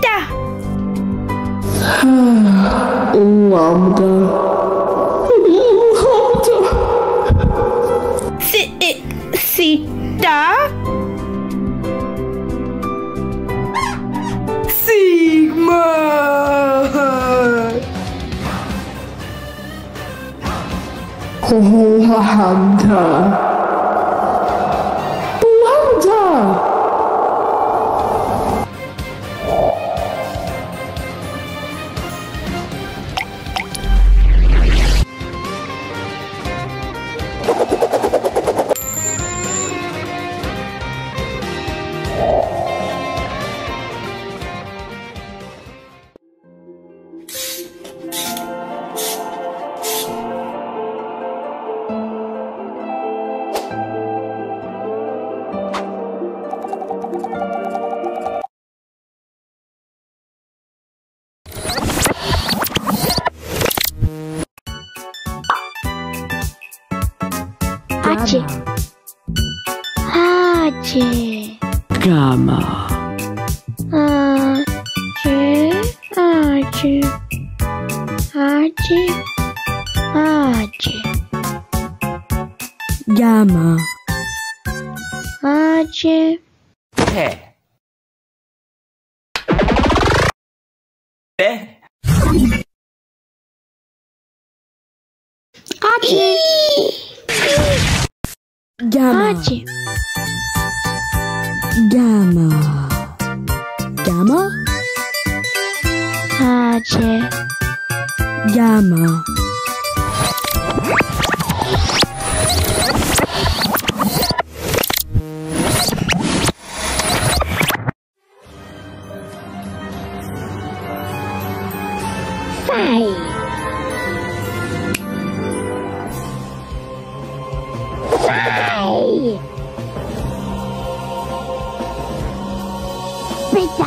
Theta. Lambda. Lambda. Si- i- Theta. Sigma. Lambda. Lambda. H H Gamma. H H H H Gamma. H 배. 배. Gamma. H Gamma. Gamma. H Gamma. Phi 队长。